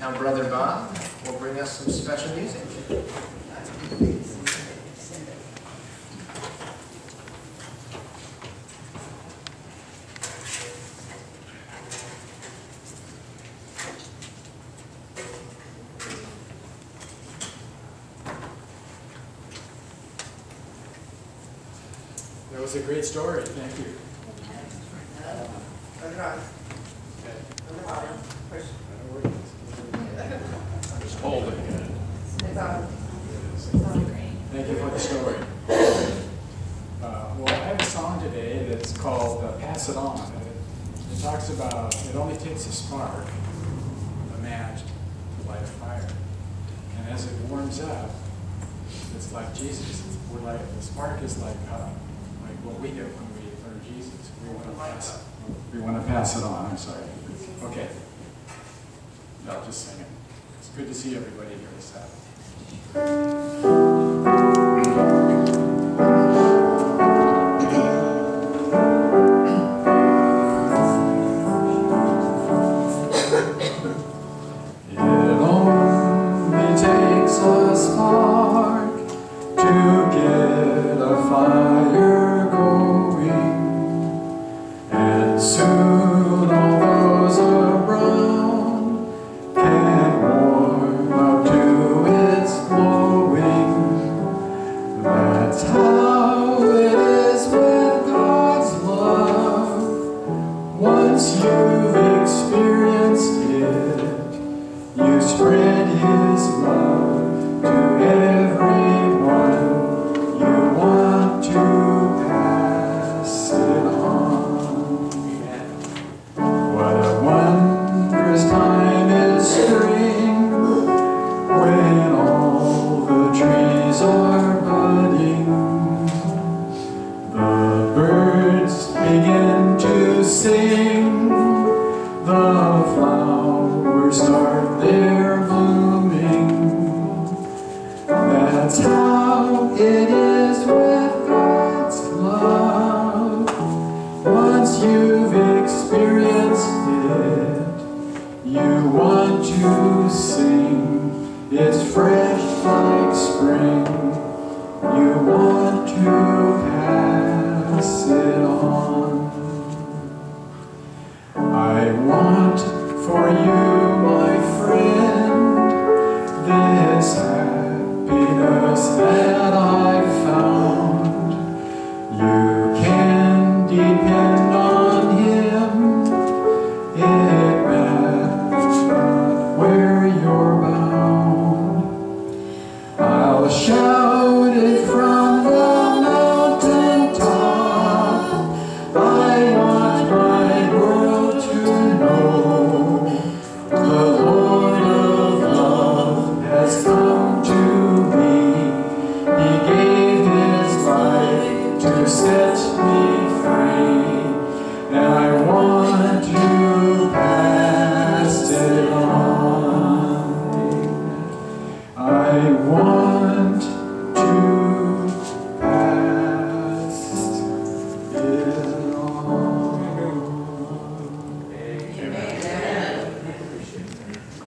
Now Brother Bob will bring us some special music. That was a great story, thank you. Just hold it. Thank you for the story. Uh, Well, I have a song today that's called uh, Pass It On. It it talks about, it only takes a spark, a match, to light a fire. And as it warms up, it's like Jesus. We're like, the spark is like, uh, like what we get when we learn Jesus. We want to pass, we want to pass it on, I'm sorry. Okay. I'll just sing it. It's good to see everybody here this Sabbath. It only takes a spark to get a fire His You want to pass it on. I want for you, do.